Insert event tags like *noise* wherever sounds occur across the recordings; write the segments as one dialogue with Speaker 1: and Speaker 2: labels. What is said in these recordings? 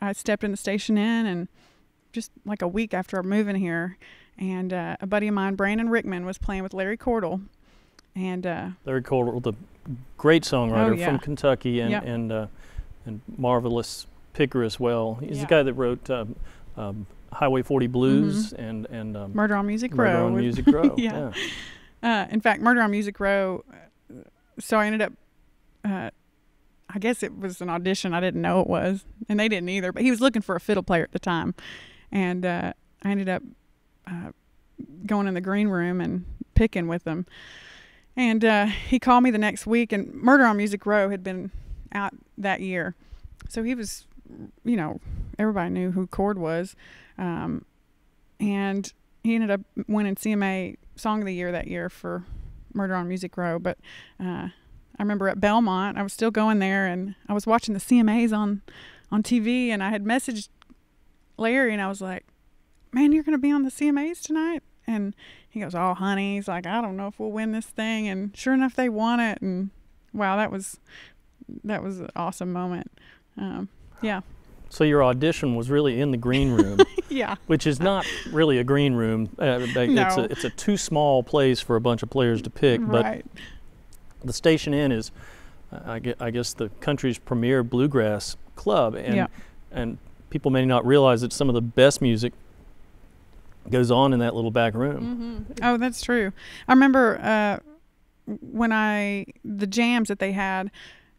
Speaker 1: I stepped in the station inn and just like a week after moving here, and uh, a buddy of mine, Brandon Rickman, was playing with Larry Cordle, and uh,
Speaker 2: Larry Cordle, the great songwriter
Speaker 1: Oh, yeah.
Speaker 2: from Kentucky and
Speaker 1: Yep.
Speaker 2: and uh, and marvelous picker as well. He's
Speaker 1: Yeah.
Speaker 2: the guy that wrote um, um, Highway 40 Blues and and um,
Speaker 1: Murder on Music
Speaker 2: Murder
Speaker 1: Row.
Speaker 2: on *laughs* Music Row.
Speaker 1: yeah. Uh, in fact, Murder on Music Row. uh, So I ended up. I guess it was an audition. I didn't know it was, and they didn't either. But he was looking for a fiddle player at the time, and uh, I ended up uh, going in the green room and picking with him. And uh, he called me the next week, and Murder on Music Row had been out that year, so he was, you know, everybody knew who Cord was, um, and he ended up winning CMA Song of the Year that year for Murder on Music Row. But uh, I remember at Belmont, I was still going there, and I was watching the CMAs on on TV, and I had messaged Larry, and I was like, "Man, you're going to be on the CMAs tonight?" And he goes, "Oh, honey," he's like, "I don't know if we'll win this thing." And sure enough, they won it, and wow, that was that was an awesome moment. Um, yeah,
Speaker 2: So your audition was really in the green *laughs* room,
Speaker 1: yeah,
Speaker 2: which is not really a green room. Uh, but It's
Speaker 1: No.
Speaker 2: a it's a too small place for a bunch of players to pick. But
Speaker 1: right.
Speaker 2: The Station Inn is, I guess, the country's premier bluegrass club, and
Speaker 1: Yeah.
Speaker 2: and people may not realize that some of the best music goes on in that little back room.
Speaker 1: hmm Oh, that's true. I remember uh, when I the jams that they had.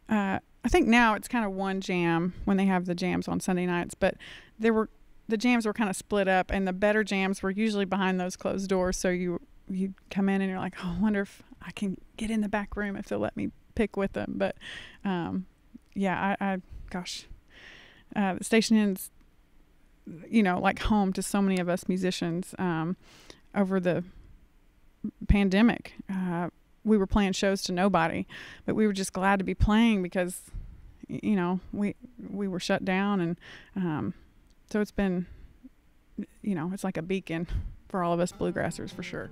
Speaker 1: Uh, I think now it's kind of one jam when they have the jams on Sunday nights, but there were the jams were kind of split up, and the better jams were usually behind those closed doors. So you you come in and you're like, oh, I wonder if I can get in the back room if they'll let me pick with them. But um, yeah, I, I gosh, uh, the station inn's, you know, like home to so many of us musicians. Um, over the pandemic. Uh, we were playing shows to nobody, but we were just glad to be playing because, you know, we we were shut down, and um, so it's been, you know, it's like a beacon for all of us bluegrassers for sure.